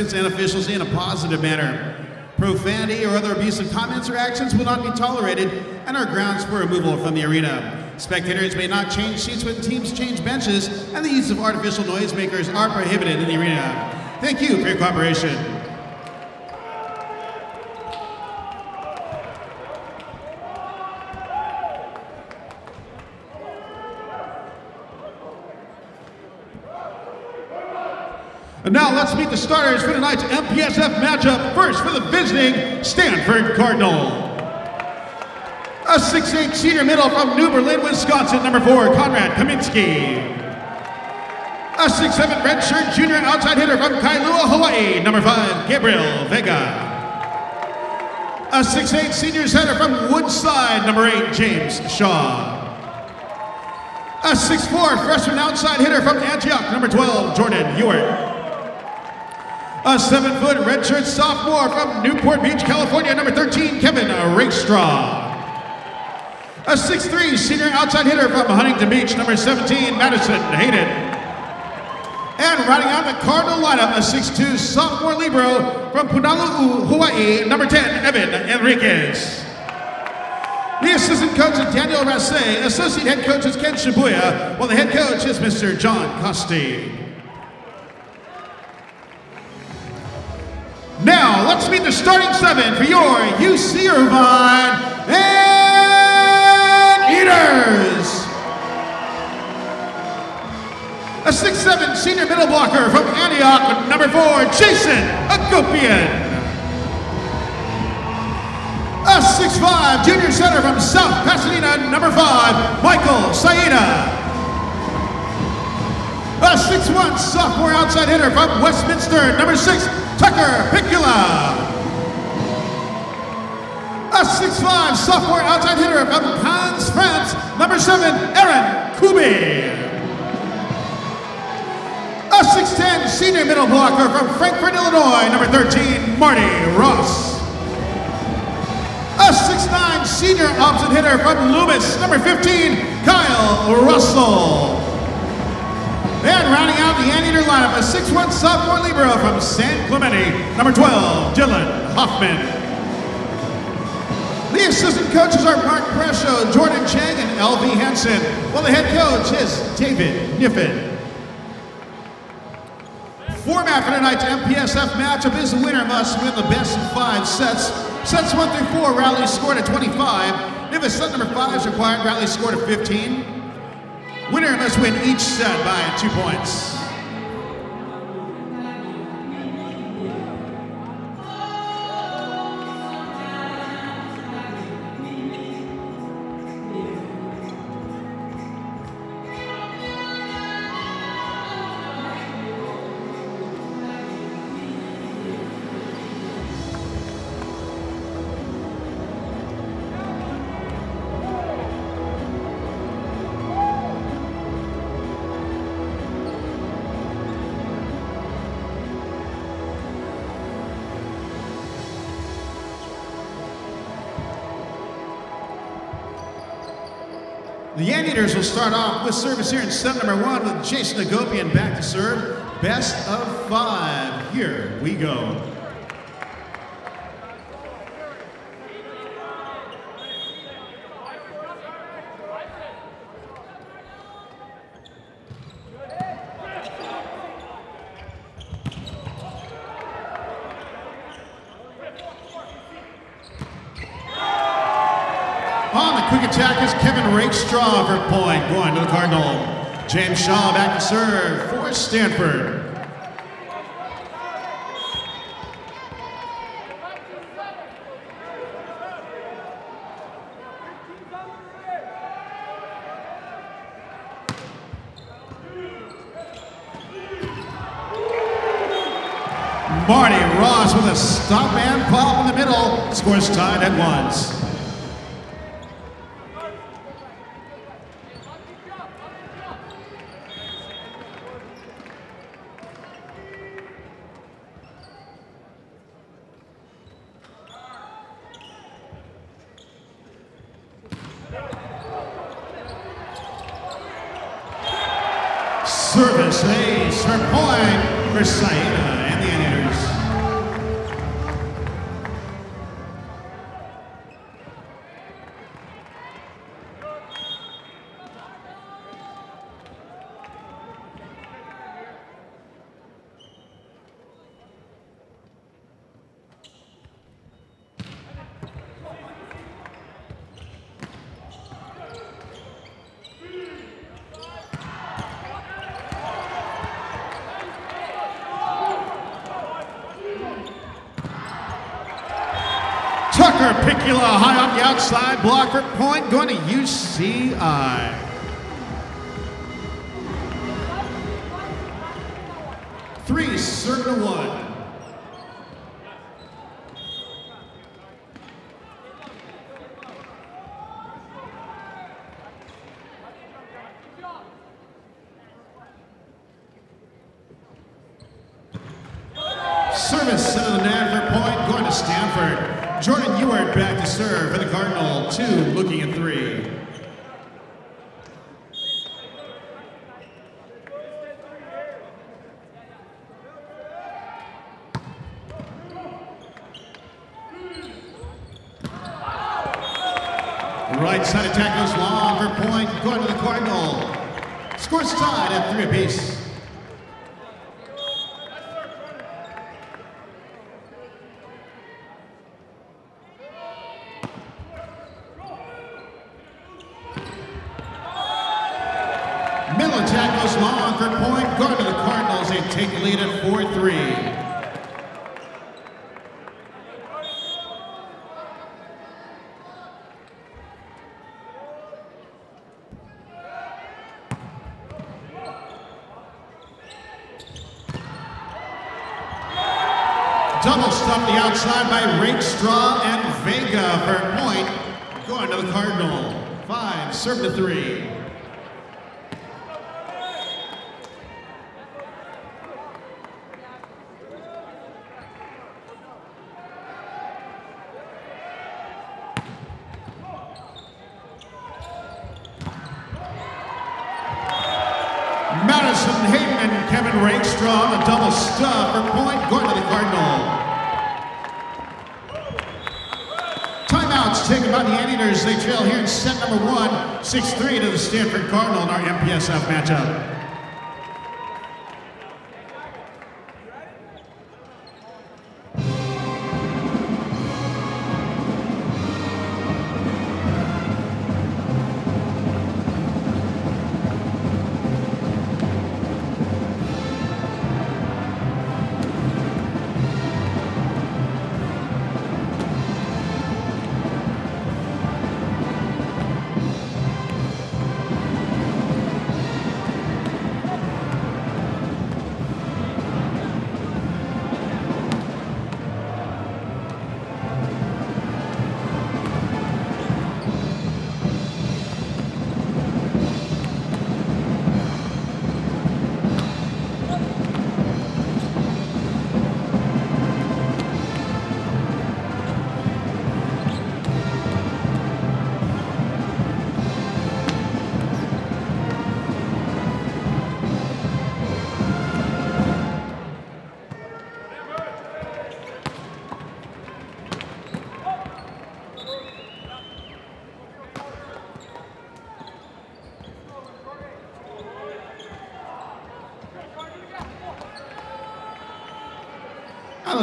and officials in a positive manner. Profanity or other abusive comments or actions will not be tolerated and are grounds for removal from the arena. Spectators may not change seats when teams change benches, and the use of artificial noisemakers are prohibited in the arena. Thank you for your cooperation. And now let's meet the starters for tonight's MPSF matchup. First for the visiting Stanford Cardinal. A 6'8 senior middle from New Berlin, Wisconsin, number four, Conrad Kaminsky. A 6'7 redshirt junior outside hitter from Kailua, Hawaii, number five, Gabriel Vega. A 6'8 senior center from Woodside, number eight, James Shaw. A 6'4 freshman outside hitter from Antioch, number 12, Jordan Ewart. A seven foot redshirt sophomore from Newport Beach, California, number 13, Kevin Rakestraw. A 6'3 senior outside hitter from Huntington Beach, number 17, Madison Hayden. And riding out the Cardinal lineup, a 6'2 sophomore Libero from Punalu'u, Hawaii, number 10, Evan Enriquez. The assistant coach is Daniel Rasse, associate head coach is Ken Shibuya, while the head coach is Mr. John Kosty. Now, let's meet the starting seven for your UC Irvine and Eaters. A 6'7 senior middle blocker from Antioch, number four, Jason Agopian. A 6'5 junior center from South Pasadena, number five, Michael Saeta. A 6'1 sophomore outside hitter from Westminster, number six, Tucker Picula. A 6'5 sophomore outside hitter from Cannes, France, number seven, Aaron Kubi. A 6'10 senior middle blocker from Frankfort, Illinois, number 13, Marty Ross. A 6'9 senior opposite hitter from Loomis, number 15, Kyle Russell. And rounding out the Anteater lineup, a 6'1 sophomore Libero from San Clemente, number 12, Dylan Hoffman. The assistant coaches are Mark Presho, Jordan Chang, and LV Hansen, while the head coach is David Kniffin. Format for tonight's MPSF matchup is the winner must win the best of five sets. Sets one through four, rally scored at 25. If a set number five is required, rally scored at 15. Winner must win each set by two points. The will start off with service here in set number one with Jason Agopian back to serve. Best of five. Here we go. On the quick attack is Kevin Rakestraw for point, going to the Cardinal. James Shaw back to serve for Stanford. Marty Ross with a stop and pop in the middle, scores tied at once. Picula high on the outside, block for point, going to UCI. Three, circle one. the outside by Rakestraw and Vega for a point. Going to the Cardinal. Five, serve to three. USHL here in set number one, 6-3 to the Stanford Cardinal in our MPSF matchup.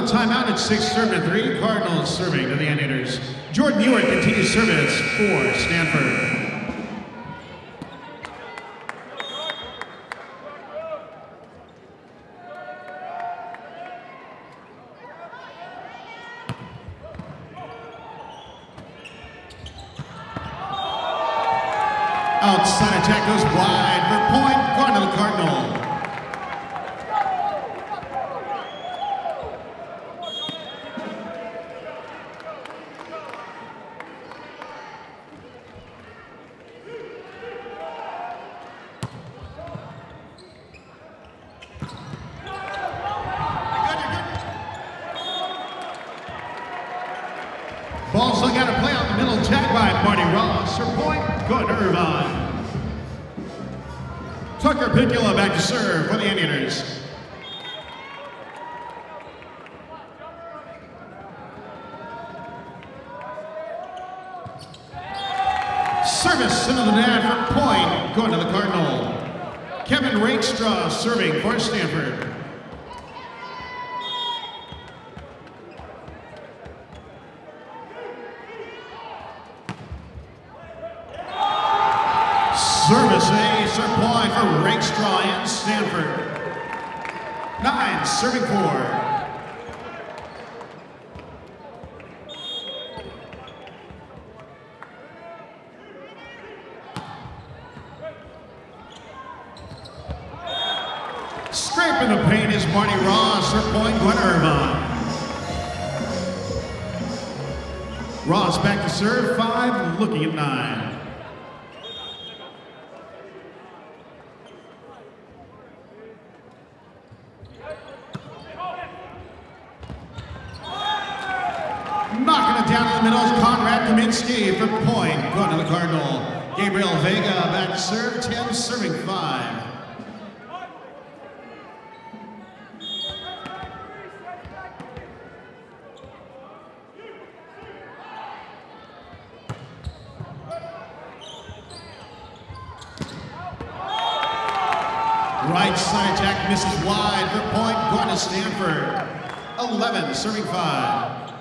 the timeout at 6, serve to 3. Cardinals serving to the Anteaters. Jordan Ewart continues service for Stanford. Marty Ross, her point, Gwen Irvine. Uh, Ross back to serve, five, looking at nine. Knocking it down in the middle is Conrad Kaminsky for point, going to the Cardinal. Gabriel Vega back serve, 10, serving five. Right side attack misses wide for point, going to Stanford. 11, serving five.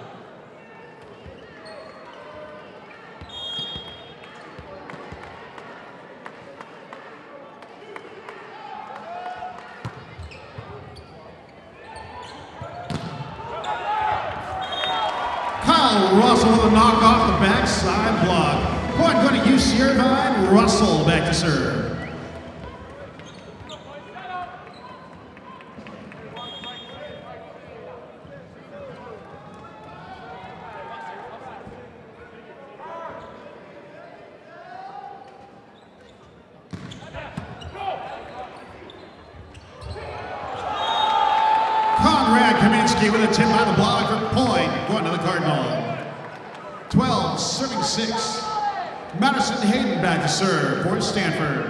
Kyle Russell with a knock off the backside block. Point going to UC Irvine. Russell back to serve. Conrad Kaminsky with a tip on the block for point, going to the Cardinal. 12, serving six. Madison Hayden back to serve for Stanford.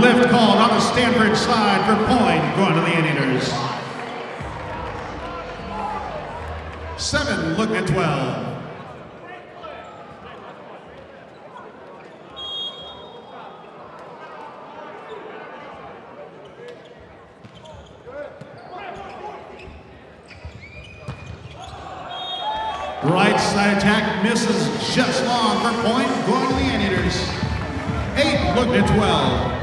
Lift called on the Stanford side for point, going to the Indians. Seven, looking at 12. Right misses just long for point, going to the Anteaters. Eight, looking at 12.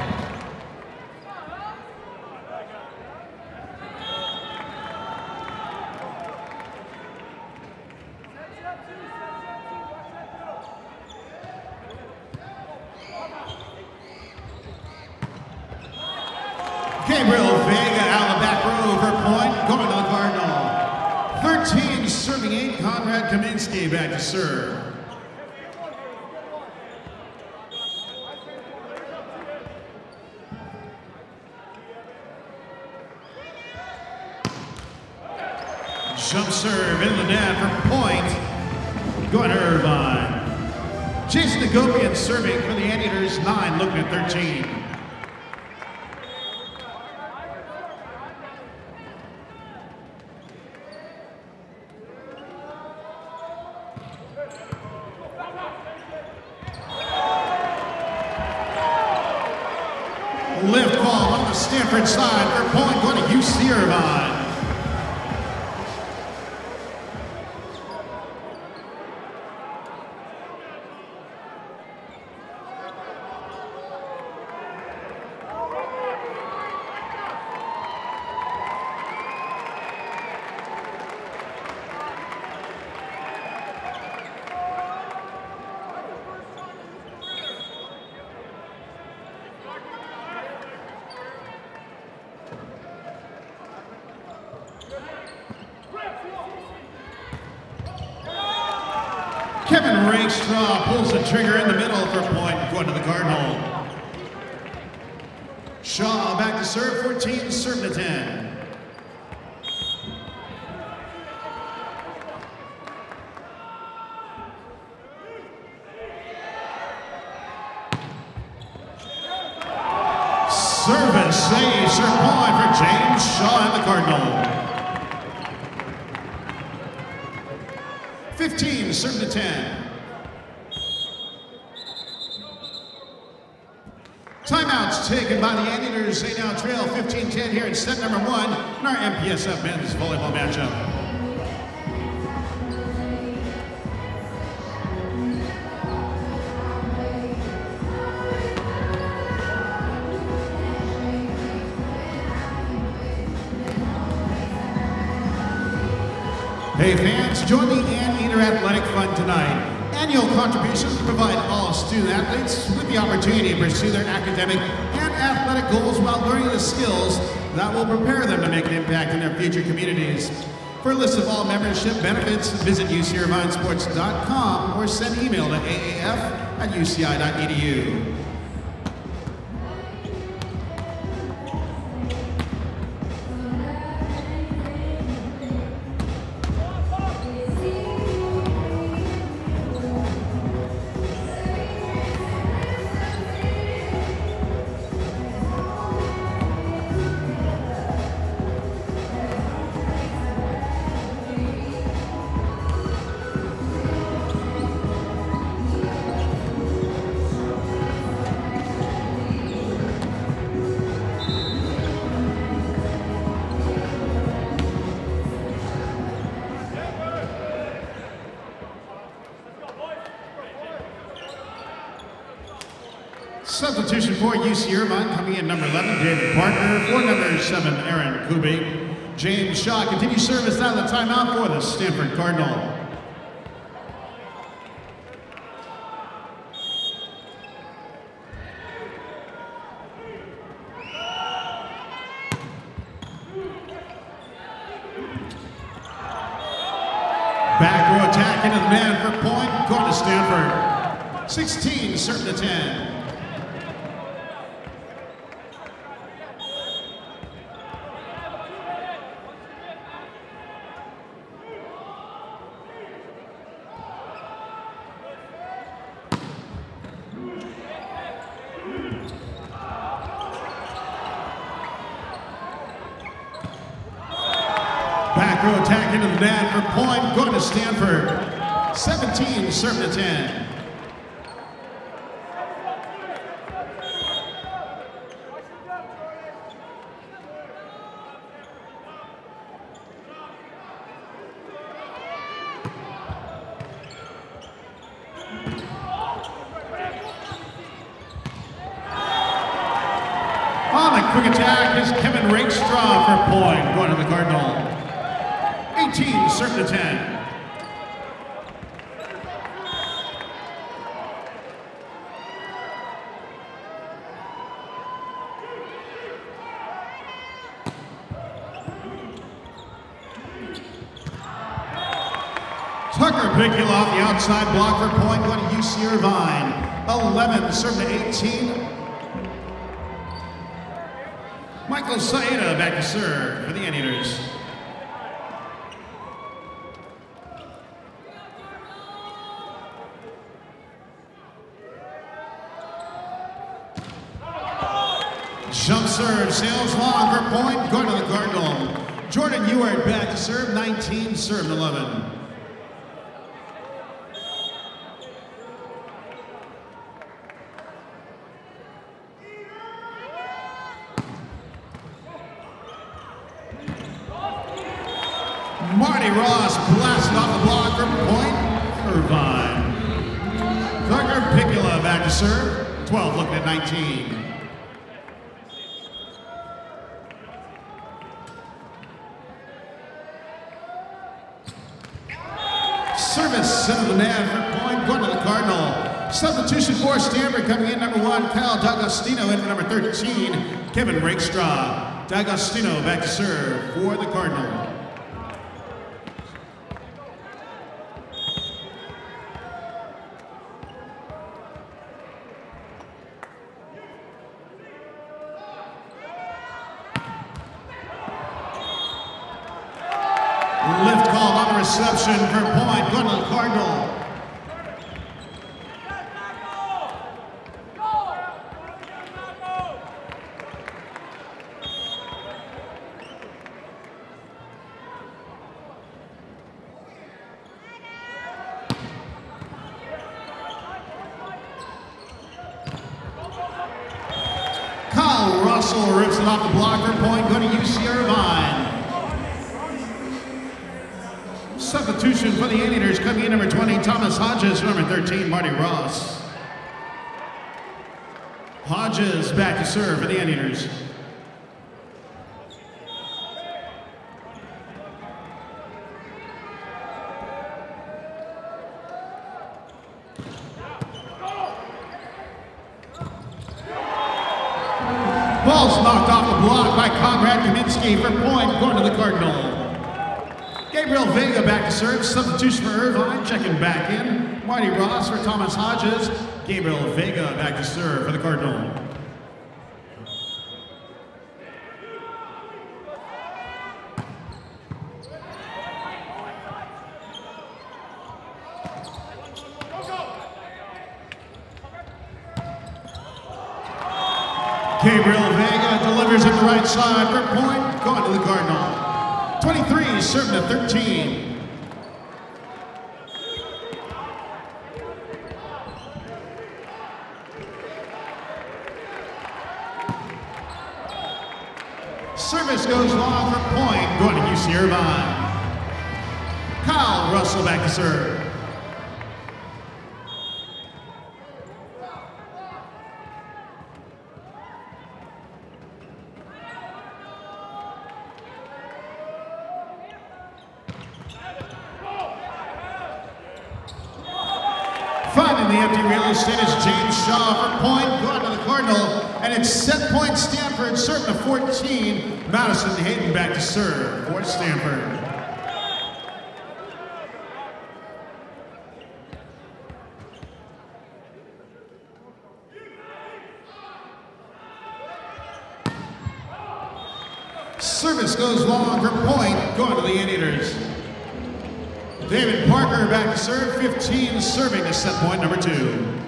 Looking at 13. Lift ball on the Stanford side for point going to UC Irvine. Kevin Rakestraw pulls the trigger in the middle for point, going to the Cardinal. Shaw back to serve, 14, serve to 10. Service save, serve point for James Shaw and the Cardinal. 15, serve to 10. taken by the Anteaters. They now trail 15-10 here in set number one in our MPSF men's volleyball matchup. Hey fans, join the Anteater Athletic Fund tonight Annual contributions provide all student athletes with the opportunity to pursue their academic and athletic goals while learning the skills that will prepare them to make an impact in their future communities. For a list of all membership benefits, visit ucirvinesports.com or send email to aaf at uci.edu. Irvine coming in number 11, David Parker. For number 7, Aaron Kubi. James Shaw continues service out of the timeout for the Stanford Cardinal. Back row attack into the man for point, going to Stanford. 16, certain to 10. Row attack into the net for point, going to Stanford. 17, serving to 10. On the quick attack is Kevin Rakestraw for point, going to the Cardinal. 18, serving to 10. Pickle off the outside block for point, going to UC Irvine. 11, serving to 18. Michael Saeta back to serve for the Anteaters. Jump serve, sails long for point, going to the Cardinal. Jordan Ewart back to serve, 19, serve 11. Marty Ross blasted off the block from point, Irvine. Tucker Picula back to serve, 12 looking at 19. Service center the net for point, going to the Cardinal. Substitution for Stanford coming in number one, Cal D'Agostino in for number 13, Kevin Rakestraw. D'Agostino back to serve for the Cardinal. serve for the Anteaters. Ball's knocked off the block by Conrad Kaminsky for point, going to the Cardinal. Gabriel Vega back to serve, substitution for Irvine, checking back in. Marty Ross for Thomas Hodges. Gabriel Vega back to serve for the Cardinal. Side for point, going to the Cardinal. 23, serving to 13. Service goes long for point, going to UC Irvine. Kyle Russell back to serve. Shaw for point, going to the Cardinal. And it's set point Stanford, serving to 14. Madison Hayden back to serve for Stanford. Service goes long for point, going to the Anteaters. David Parker back to serve, 15, serving to set point number two.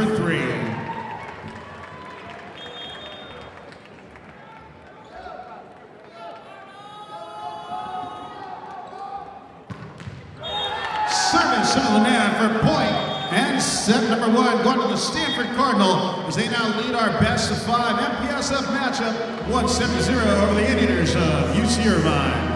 Number three. For point and set number one going to the Stanford Cardinal as they now lead our best of five MPSF matchup 170 over the Anteaters of UC Irvine.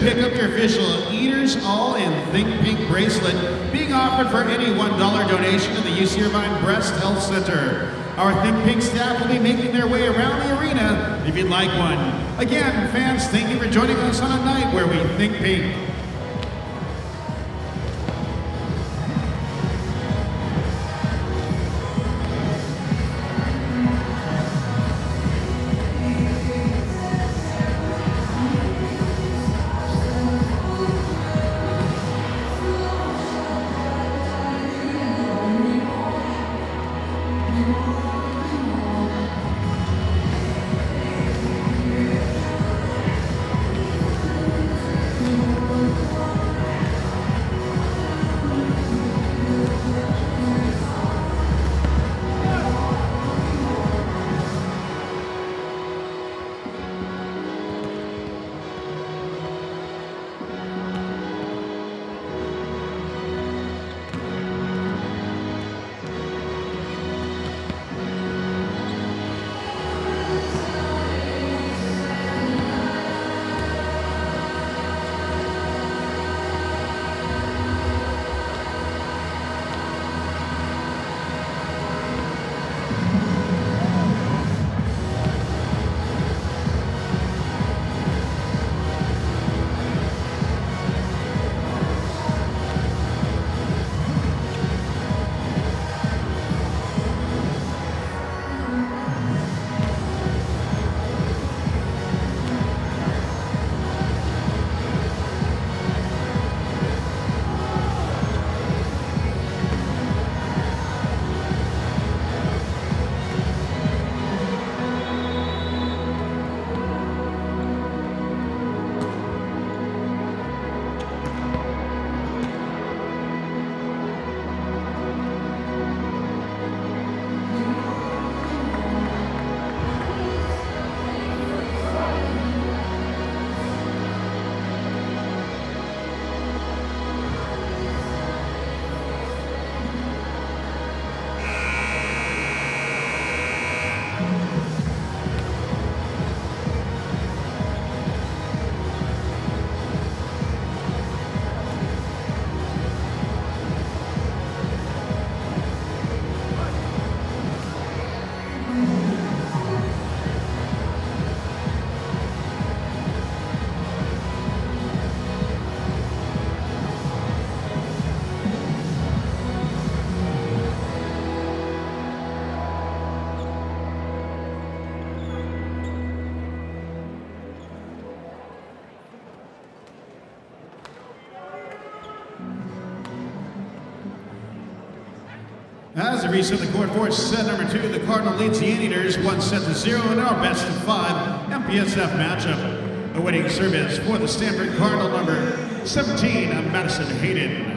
Pick up your official Eaters All in Think Pink bracelet being offered for any $1 donation to the UC Irvine Breast Health Center. Our Think Pink staff will be making their way around the arena if you'd like one. Again, fans, thank you for joining us on a night where we think pink. As the reset the court for set number two, the Cardinal leads the Anteaters one set to zero in our best of five MPSF matchup. Awaiting service for the Stanford Cardinal number 17, Madison Hayden.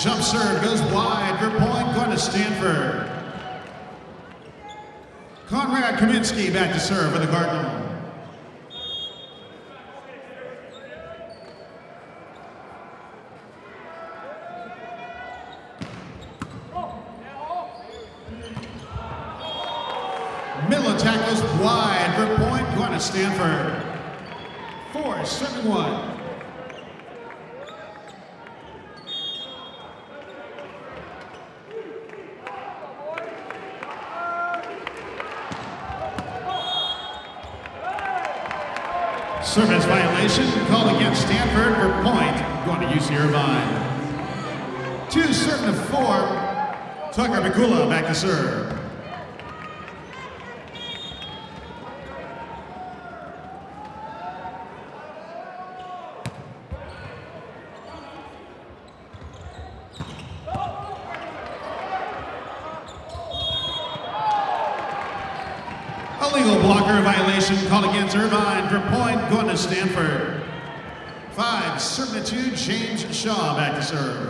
Jump serve goes wide for point, going to Stanford. Conrad Kaminsky back to serve for the Cardinal. Middle attack goes wide for point, going to Stanford. Four, seven, one. Service violation called against Stanford for point, going to UC Irvine. Two certain of four. Tucker Picula back to serve. Illegal blocker violation called against Irvine for point going to Stanford. Five, servitude, James Shaw back to serve.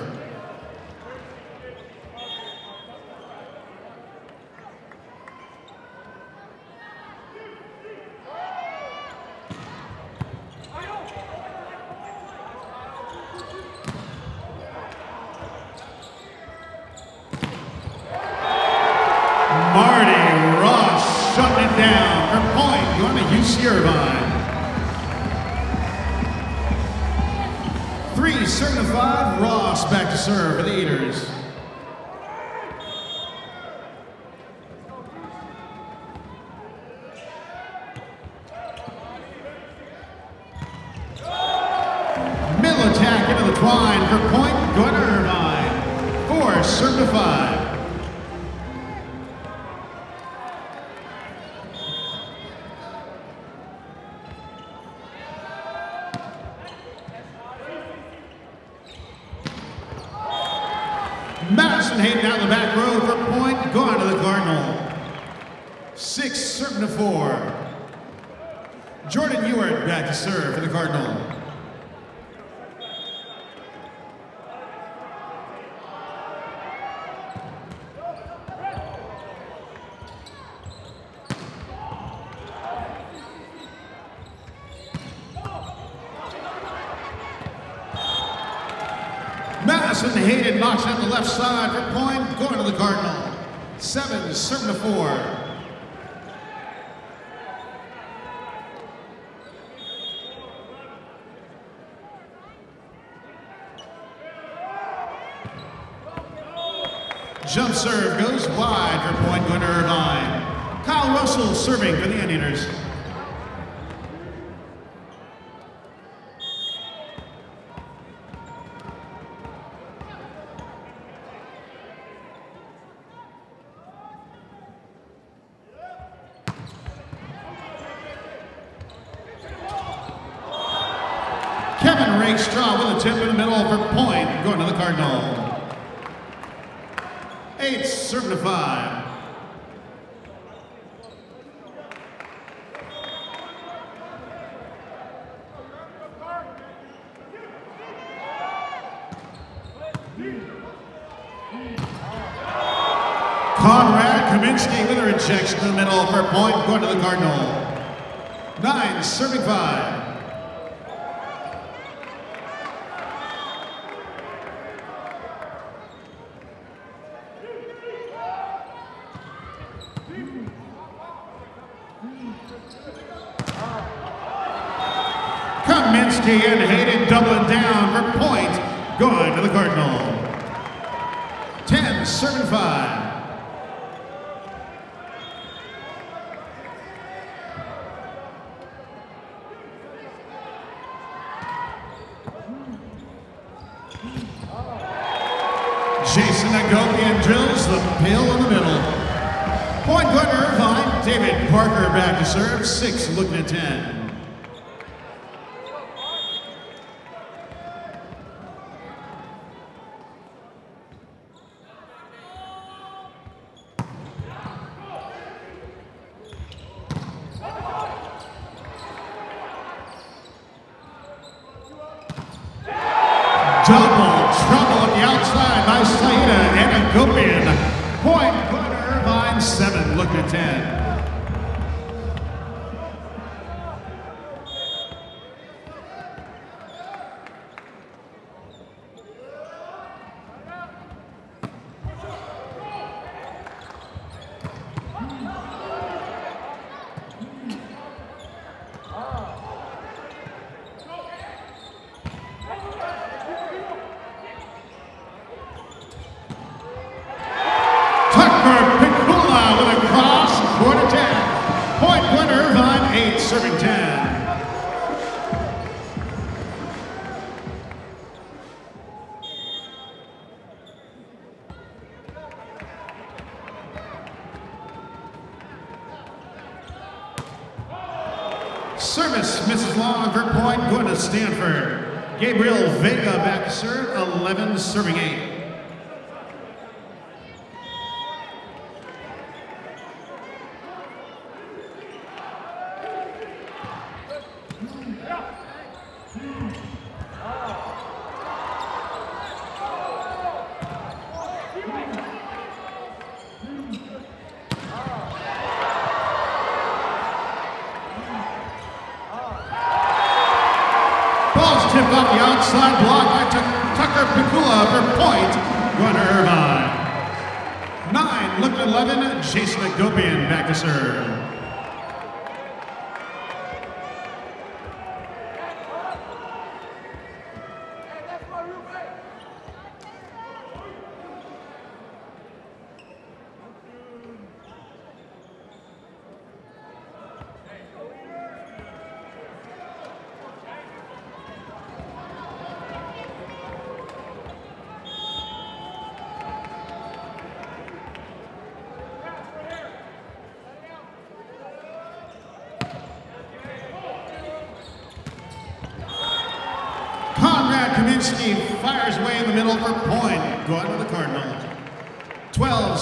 Madison Hayden knocks out the left side for point, going to the Cardinal. Seven, serving to four. Jump serve goes wide for point Glenn Irvine. Kyle Russell serving for the Anteaters. point going to the Cardinal. Nine, serving five. Kaminsky and Hayden doubling down for point, going to the Cardinal. 10, serving five. David Parker back to serve, six looking at 10. Gopian. Point, Irvine, seven, look at 10.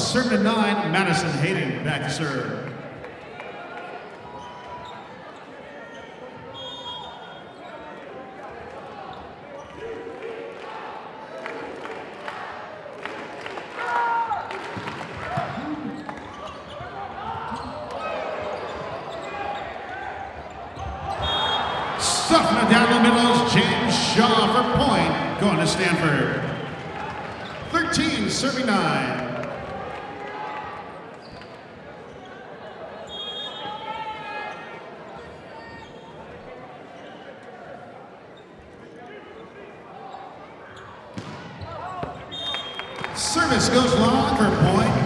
serve to nine, Madison Hayden back to serve. James Shaw for point, going to Stanford. 13, serving nine.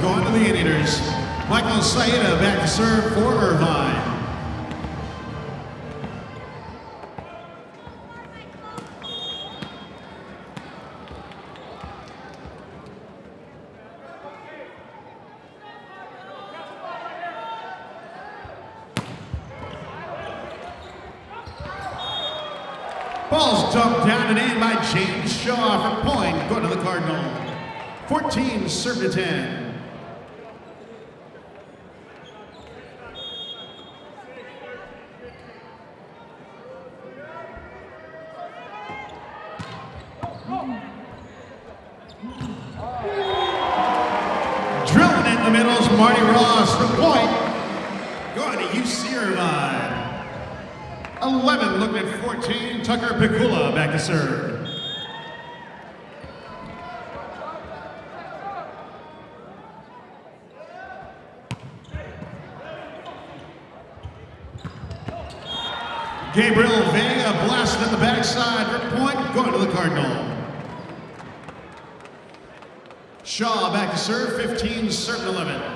Going to the Indians. Michael Saeta back to serve for Irvine. Ball's dumped down and in by James Shaw for point, going to the Cardinal. 14, serve to 10. Drilling in the middle is Marty Ross from point. Going to UC Irvine. 11 looking at 14, Tucker Picula back to serve. Gabriel Vega backside for point, going to the Cardinal. Shaw back to serve, 15, serve 11.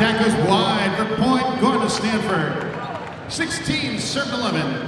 Outside attack goes wide for point, going to Stanford. 16, serve 11.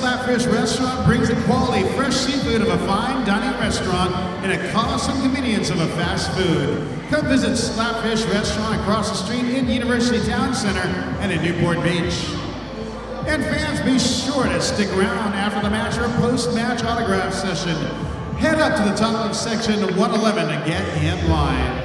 Slapfish Restaurant brings the quality fresh seafood of a fine dining restaurant and a cost and convenience of a fast food. Come visit Slapfish Restaurant across the street in University Town Center and in Newport Beach. And fans, be sure to stick around after the match or post-match autograph session. Head up to the top of section 111 to get in line.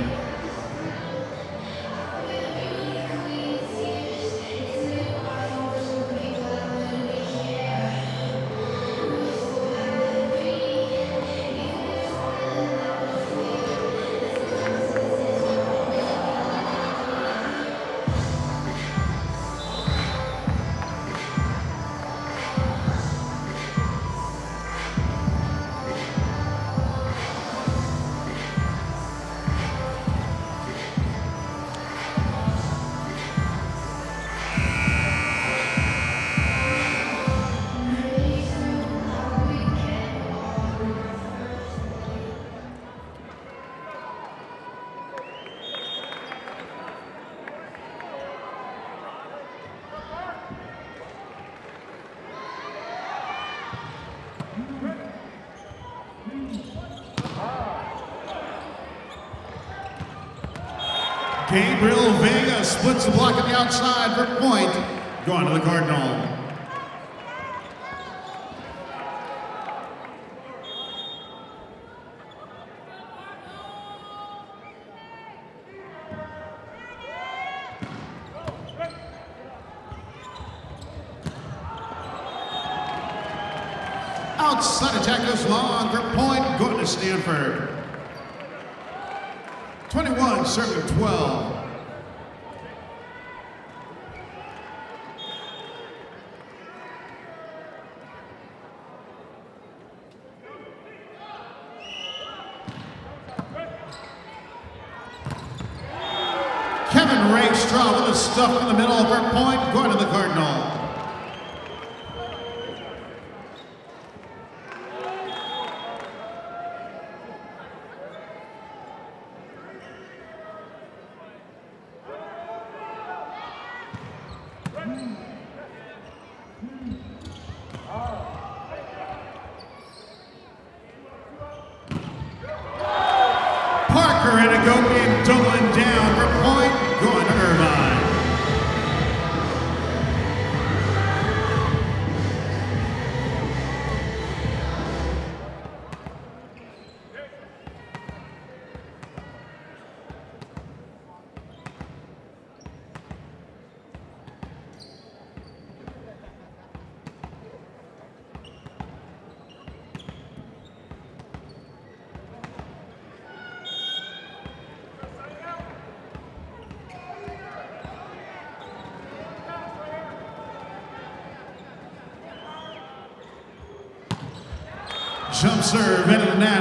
Gabriel Vega splits the block at the outside for point, going to the Cardinal. Outside attack goes long for point, going to Stanford. 21, serving 12. Kevin Rakestraw with a stuff in the middle of her point,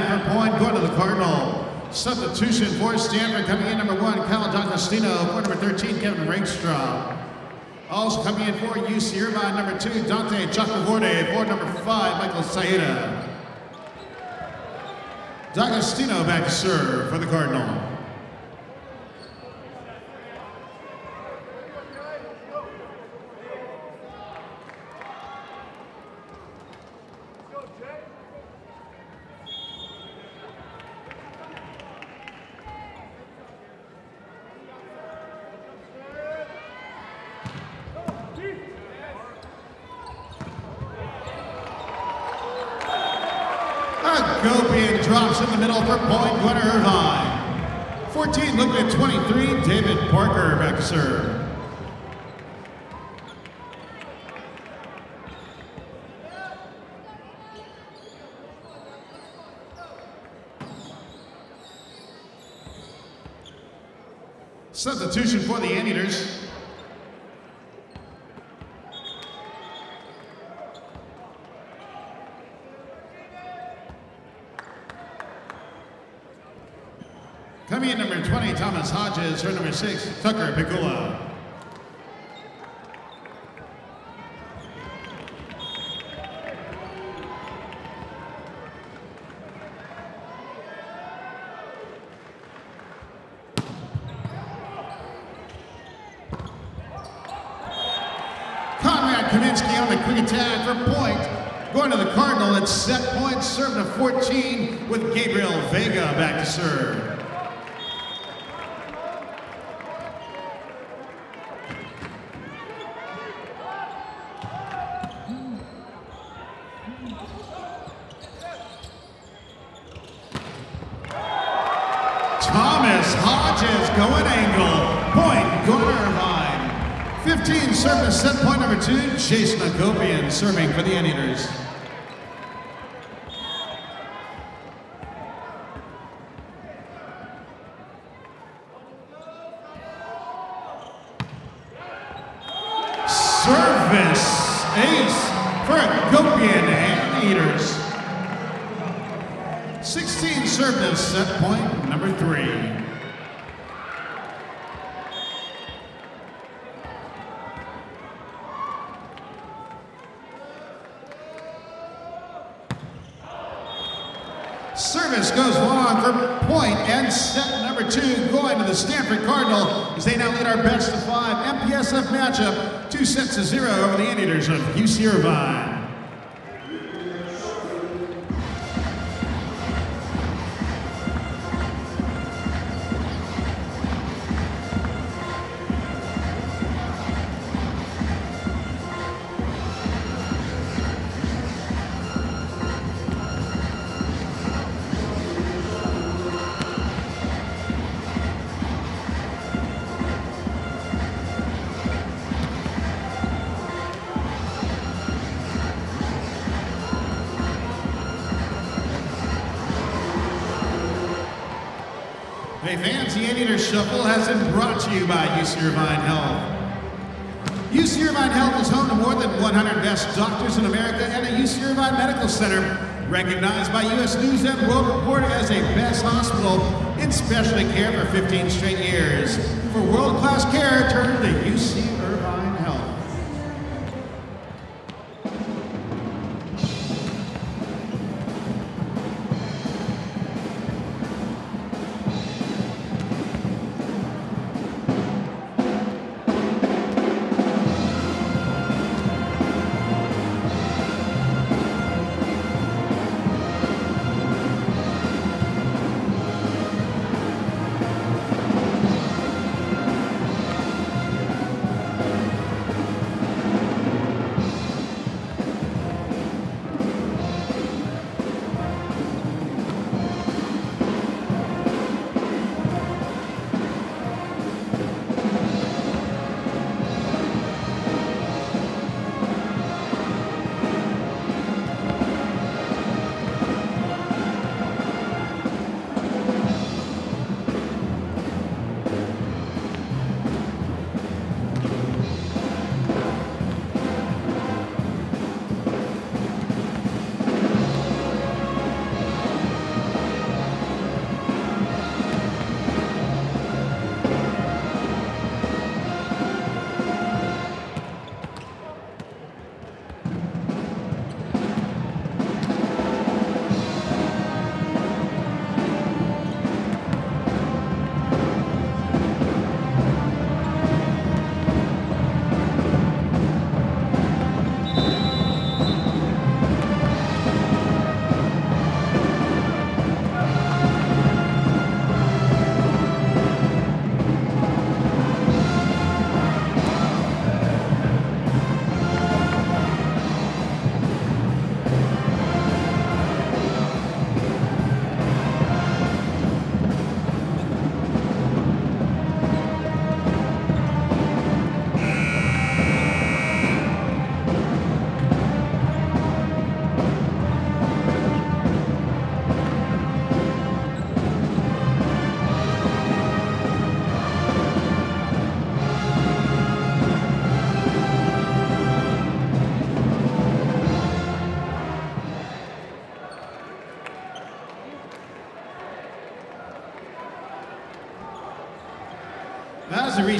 for point, going to the Cardinal. Substitution for Stanford coming in number one, Kyle D'Agostino. For number 13, Kevin Rakestraw. Also coming in for UC Irvine, number two, Dante Chakravorty. For number five, Michael Saeta. D'Agostino back to serve for the Cardinal. Agopian drops in the middle for point, Gwen Irvine. 14 looking at 23, David Parker back to serve. Substitution for the Anteaters. Coming in number 20, Thomas Hodges. For number six, Tucker Picula. Conrad Kaminsky on the quick attack for point. Going to the Cardinal at set point, serving a 14 with Gabriel Vega back to serve. Thomas Hodges going angle. Point, going Irvine. 15 serving set point number two. Chase Agopian serving for the Anteaters. Service ace for Agopian Anteaters. 16 served as set point number three. Service goes long for point and set number two going to the Stanford Cardinal as they now lead our best of five MPSF matchup, two sets to zero over the Anteaters of UC Irvine. Fans, Shuffle has been brought to you by UC Irvine Health. UC Irvine Health is home to more than 100 best doctors in America and a UC Irvine Medical Center, recognized by U.S. News and World Report as a best hospital in specialty care for 15 straight years. For world-class care, turn to UC Irvine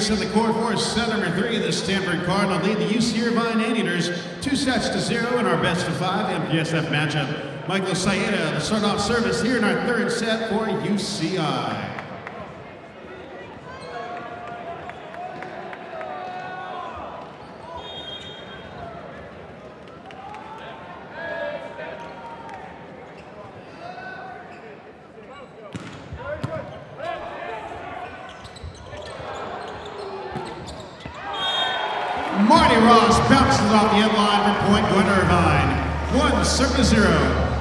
As they the court for set number three, the Stanford Cardinal lead the UC Irvine Anteaters two sets to zero in our best of five MPSF matchup. Michael Saeta, the start off service here in our third set for UCI. Marty Ross bounces off the end line for point Gwen Irvine. One serve to zero.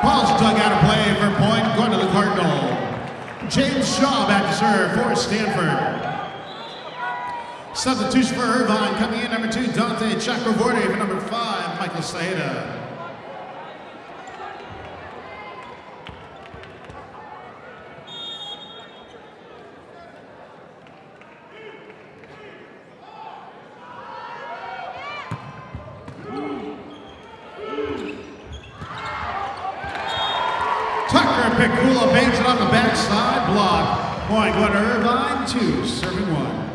Paul's dug out of play for point, going to the Cardinal. James Shaw back to serve for Stanford. Substitution for Irvine coming in, number two, Dante Chakravorty for number five, Michael Saeta. Tucker Picula bangs it on the backside block. Point to Irvine, two, serving one.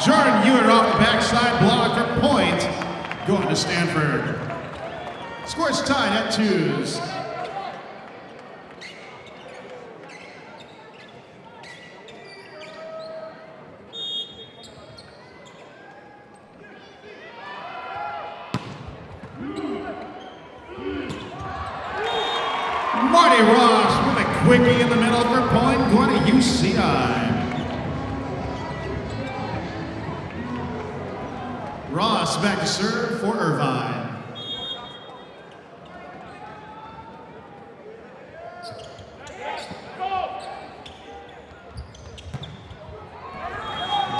Jordan Hewitt off the backside block for point, going to Stanford. Scores tied at twos. Serve for Irvine.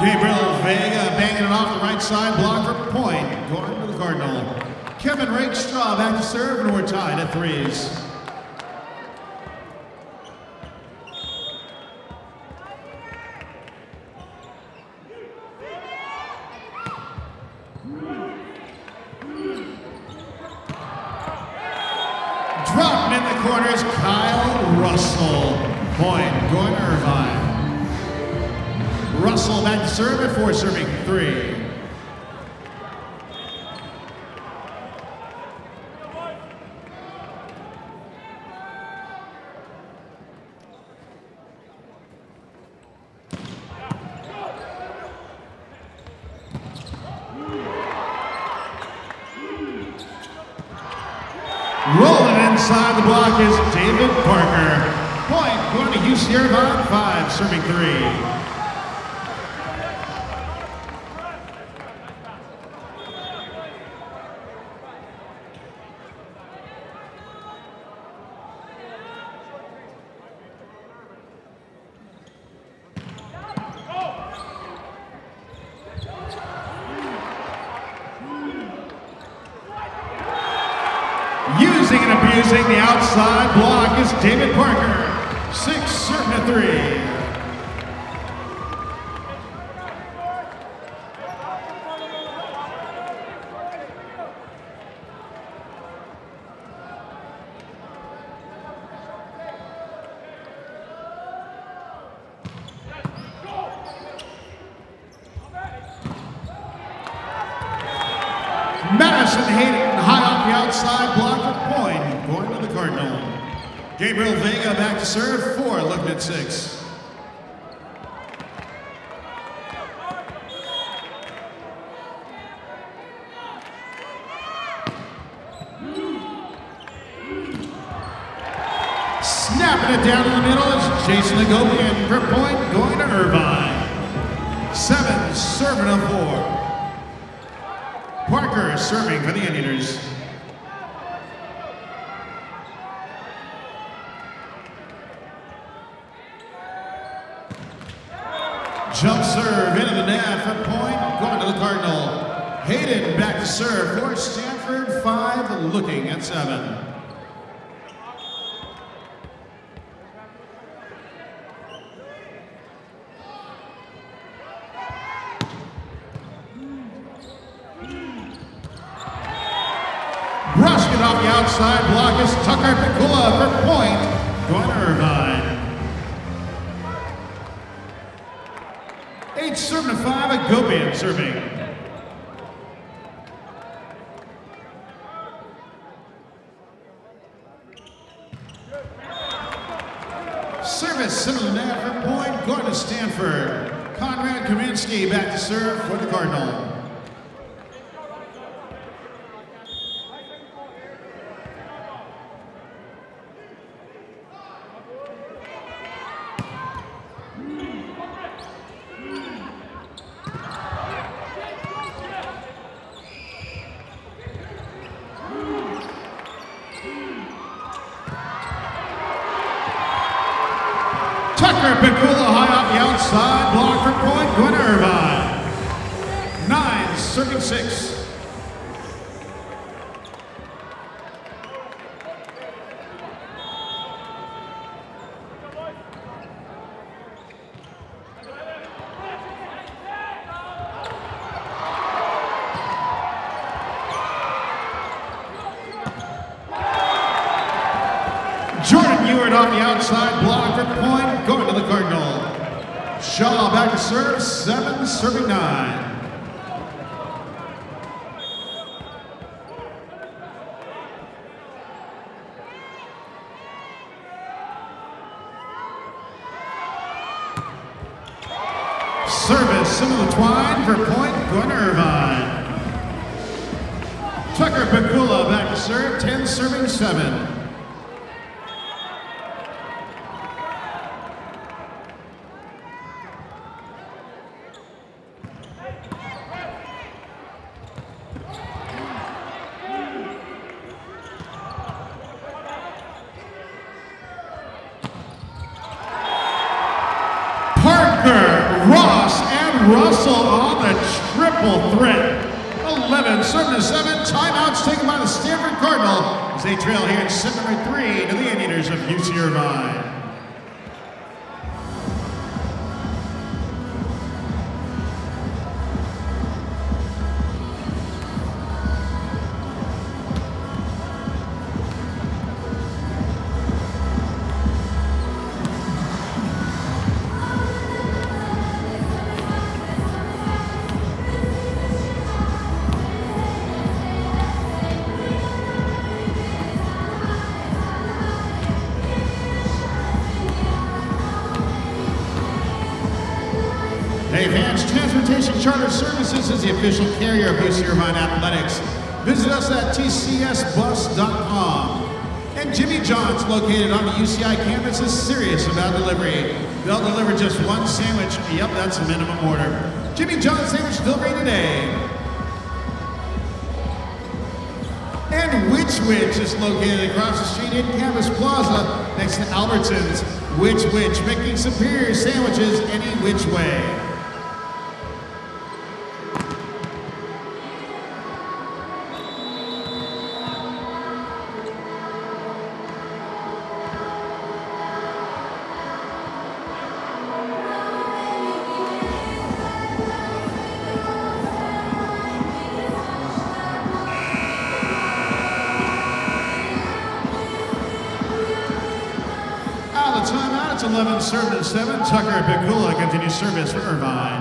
Gabriel Vega banging it off the right side, block for point, going to the Cardinal. Kevin Rakestraw back to serve, and we're tied at threes. The block point, going to the Cardinal. Gabriel Vega back to serve, four, looking at six. Snapping it down in the middle is Jason Agopian for point, going to Irvine. Seven, serving a four. Parker serving for the Anteaters. Jump serve net for point, going to the Cardinal. Hayden back to serve for Stanford, five, looking at seven. Brushing off the outside block is Tucker Picula for point, serving. Service the net point, going to Stanford. Conrad Kaminsky back to serve for the Cardinal. Tucker Picula high off the outside, block for point, going to Irvine. Nine, serving six. Jordan Ewart on the outside block for point, going to the Cardinal. Shaw back to serve, seven, serving nine. Service, Similar Twine for point, going. Tucker Picula back to serve, 10 serving 7. Parker, Ross, and Russell on the triple threat. 11, serving to 7, timeouts taken by the Stanford Cardinal as they trail here in set number 3 to the Anteaters of UC Irvine. Charter Services is the official carrier of UC Irvine Athletics. Visit us at tcsbus.com. And Jimmy John's, located on the UCI campus, is serious about delivery. They'll deliver just one sandwich. Yep, that's the minimum order. Jimmy John's sandwich delivery today. And Which Witch is located across the street in Campus Plaza next to Albertsons. Which Witch, making superior sandwiches any which way. Served at 7. Tucker Picula continues service for Irvine.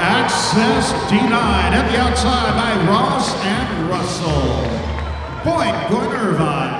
Access denied at the outside by Ross and Russell. Point going Irvine.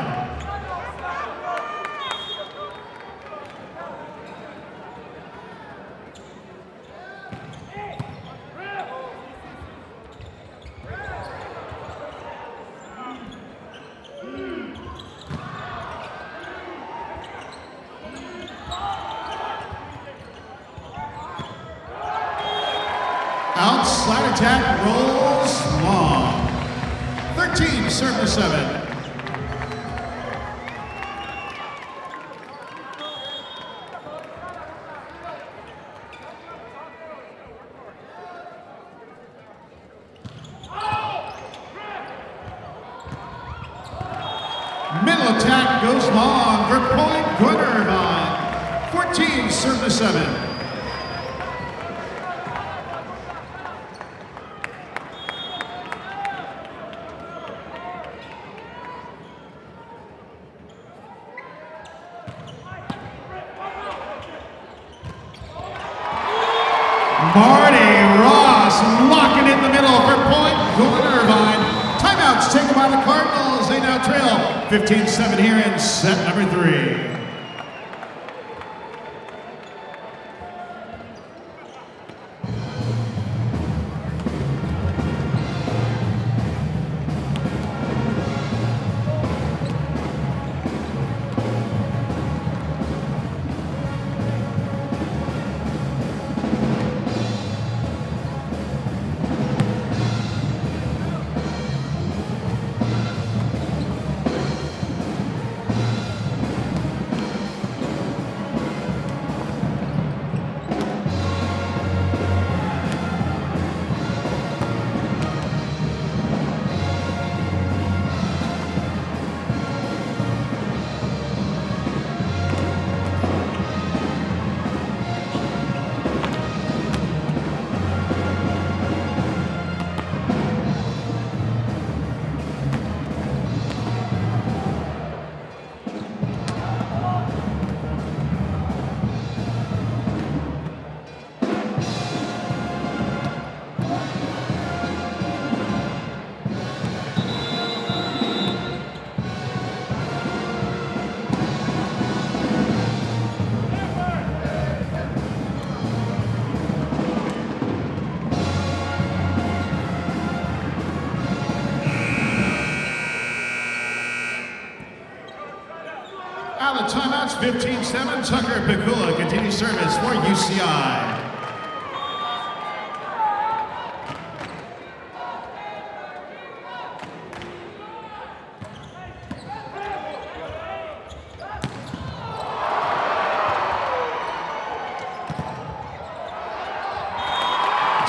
15-7, Tucker Picula continues service for UCI.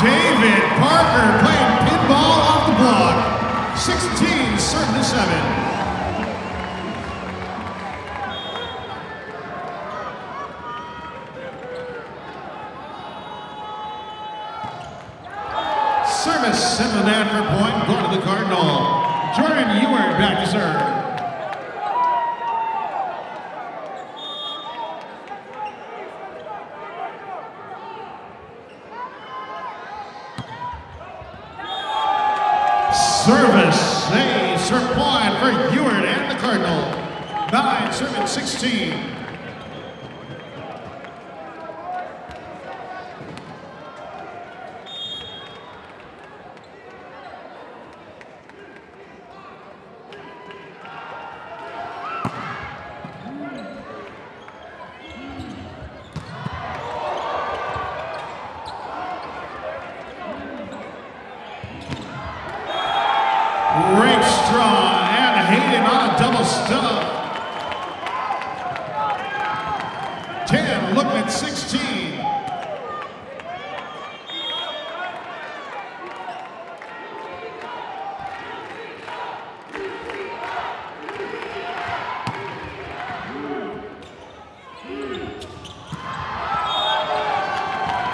David Parker playing pinball off the block. 16, serving to 7. Service in the net for point, going to the Cardinal. Jordan Ewart back to serve. Service, a serve point for Ewart and the Cardinal. Nine, serving 16. Rakestraw and Hayden on a double stub. 10, looking at 16.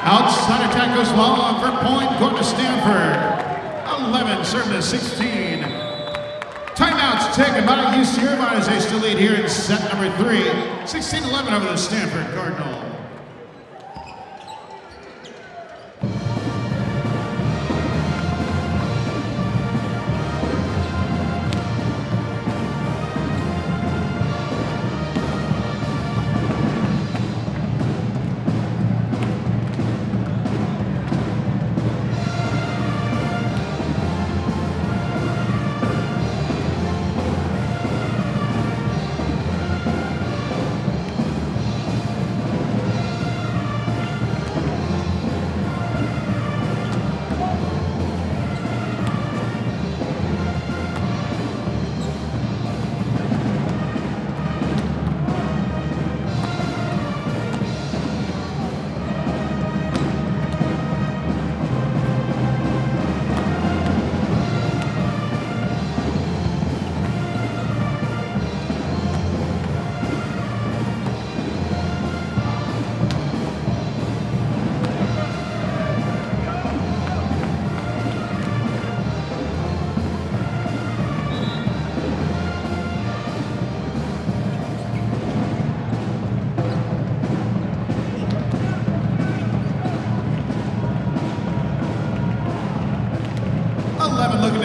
Outside attack goes long for point, going to Stanford. 11, serving to 16. Timeouts taken by UC Irvine as they still lead here in set number three. 16-11 over the Stanford Cardinal.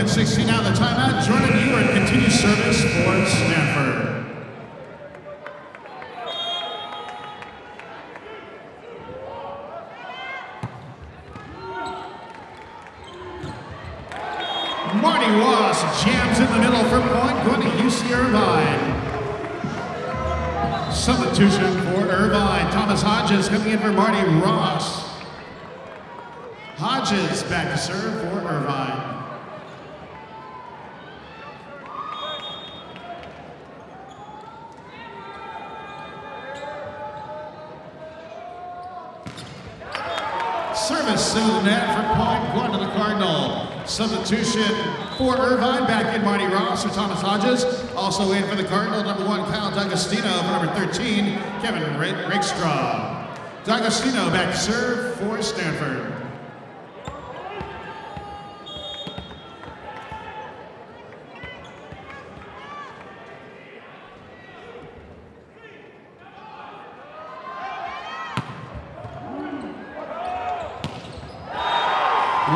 Looking at 60 now. The timeout. Jordan Ewart continues service for Stanford. Marty Ross jams in the middle for point, going to UC Irvine. Substitution for Irvine. Thomas Hodges coming in for Marty Ross. Hodges back to serve for Irvine. Service to the net for point one to the Cardinal. Substitution for Irvine, back in Marty Ross for Thomas Hodges. Also in for the Cardinal, number one, Kyle D'Agostino for number 13, Kevin Rakestraw. D'Agostino back to serve for Stanford.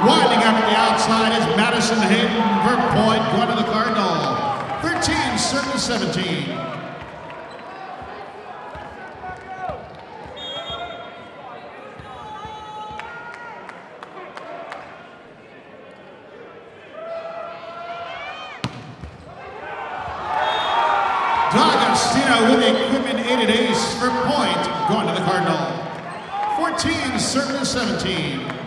Winding up at the outside is Madison Hayden for point, going to the Cardinal. 13, circle 17. Doug D'Agostino with equipment aided ace for point, going to the Cardinal. 14, serving 17.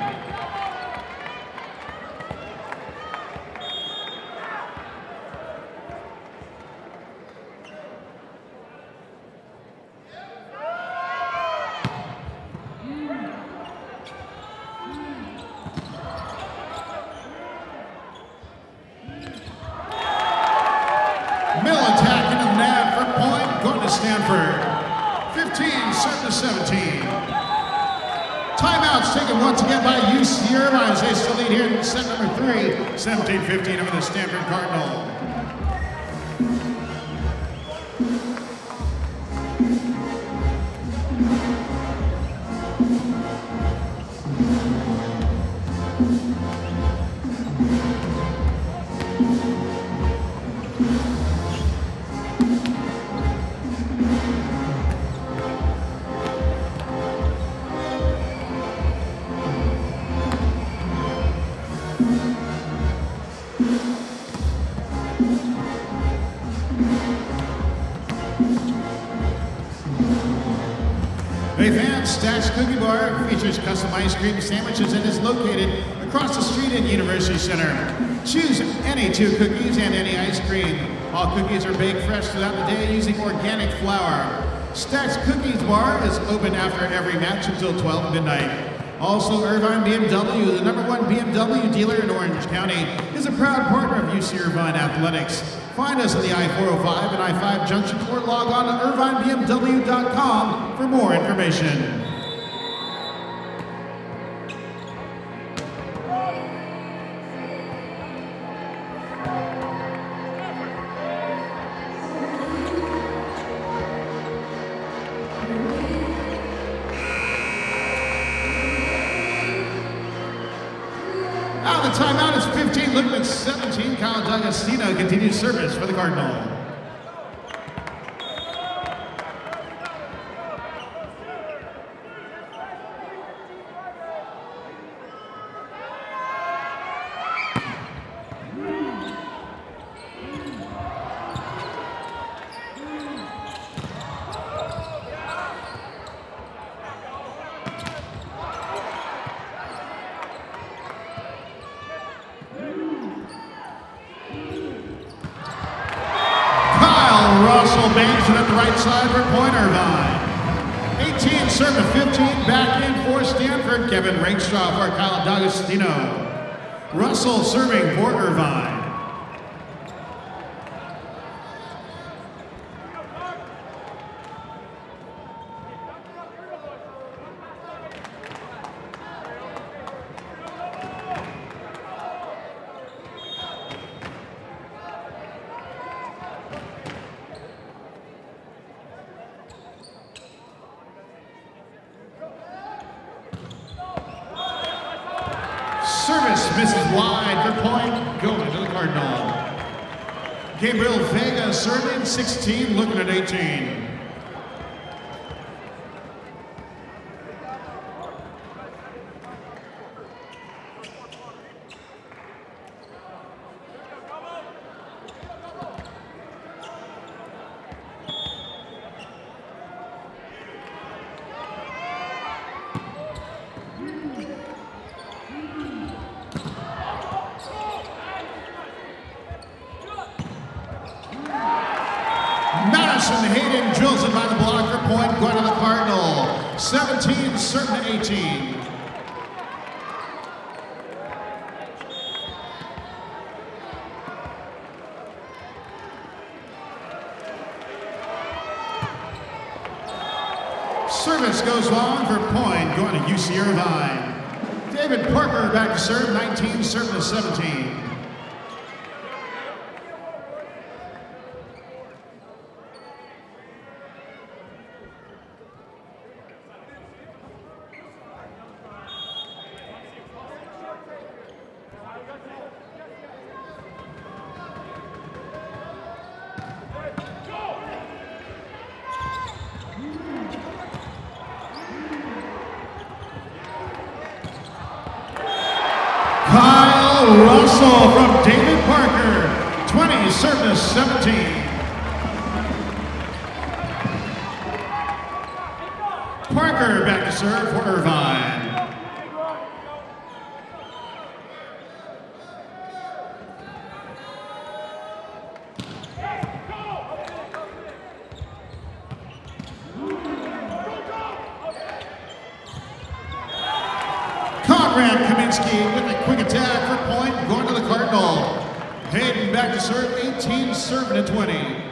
Cookie Bar features custom ice cream sandwiches and is located across the street at University Center. Choose any two cookies and any ice cream. All cookies are baked fresh throughout the day using organic flour. Stacks Cookies Bar is open after every match until 12 midnight. Also, Irvine BMW, the number one BMW dealer in Orange County, is a proud partner of UC Irvine Athletics. Find us at the I-405 and I-5 junction or log on to irvinebmw.com for more information. D'Agostino continues service for the Cardinal. Kyle Russell banks it at the right side for Point Irvine. 18 serving 15 back in for Stanford. Kevin Rakestraw for Kyle D'Agostino. Russell serving for Irvine. Service misses wide for point, going to the Cardinal. Gabriel Vega serving 16, looking at 18. Madison Hayden drills it by the block for point, going to the Cardinal. 17, certain to 18. Service goes long for point, going to UC Irvine. David Parker back to serve, 19, line. Conrad Kaminsky with a quick attack for point, going to the Cardinal. Hayden back to serve 18, serving at 20.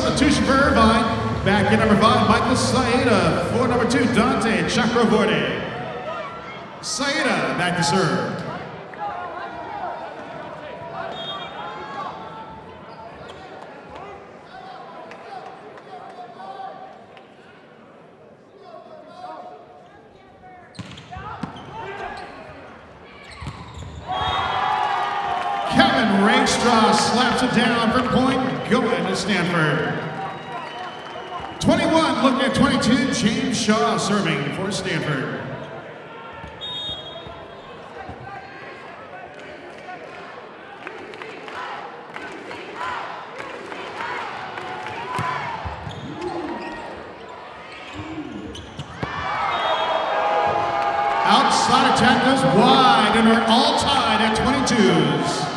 substitution for Irvine. Back in number five, Michael Saeta. For number two, Dante Chakravorty. Saeta back to serve. slot attack goes wide and we're all tied at 22s.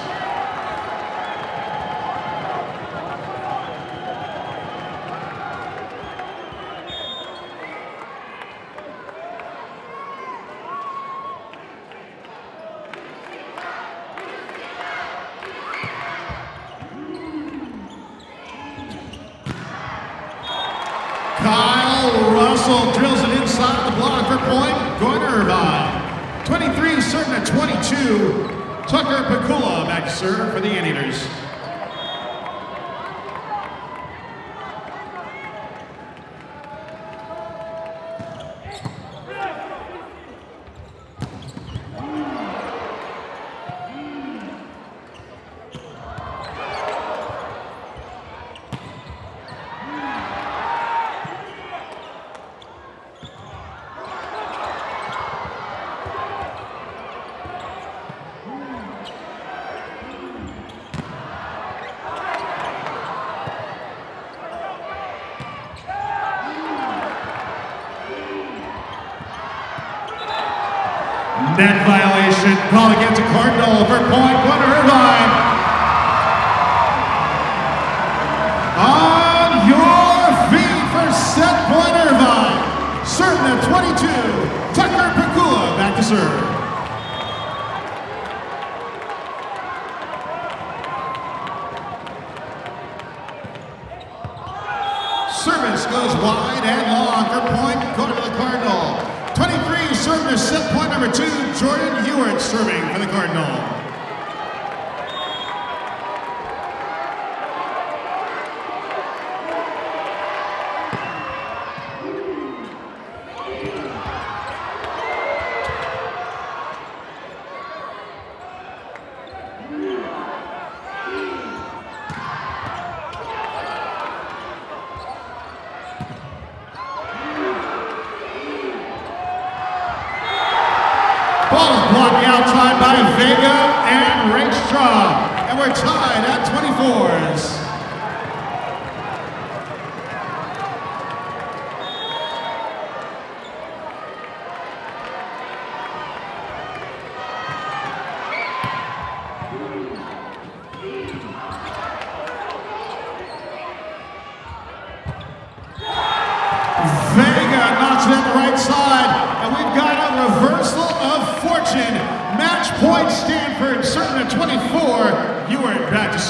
Cardinal for point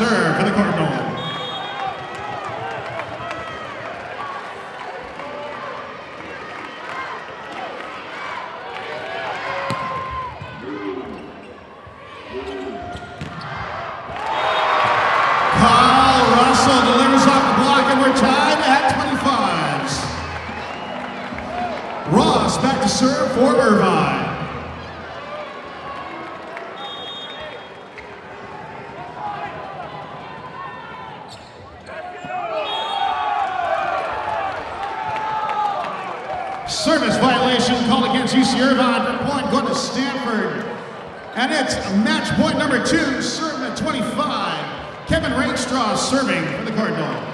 serve for the Cardinal. Kyle Russell delivers off the block, and we're tied at 25s. Ross back to serve for Irvine. Service violation called against UC Irvine for point going to Stanford. And it's match point number two, serve at 25. Kevin Rakestraw serving for the Cardinal.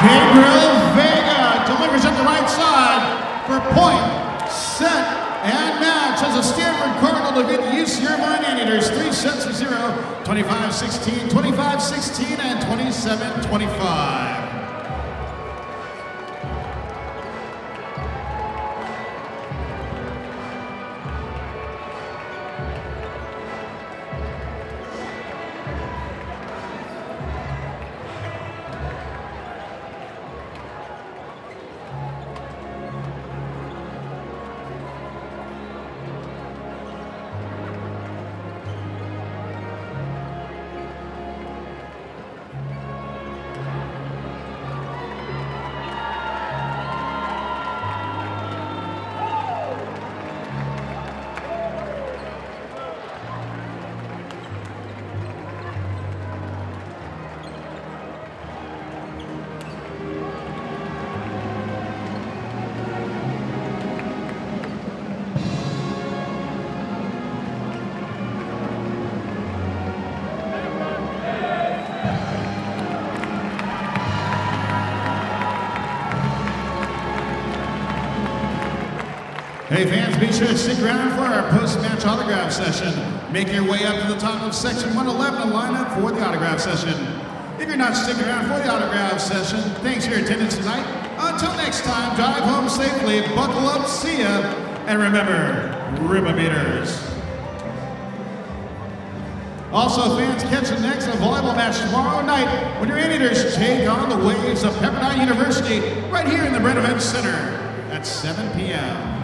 Gabriel Vega delivers at the right side for point, set, and match as the Stanford Cardinal defeat the UC Irvine Anteaters three sets to zero, 25-16, 25-16, and 27-25. Hey fans, be sure to stick around for our post-match autograph session. Make your way up to the top of section 111 and line up for the autograph session. If you're not sticking around for the autograph session, thanks for your attendance tonight. Until next time, drive home safely, buckle up, see ya, and remember, Ribometers. Also, fans, catch the next volleyball match tomorrow night when your Anteaters take on the waves of Pepperdine University right here in the Bren Event Center at 7 p.m.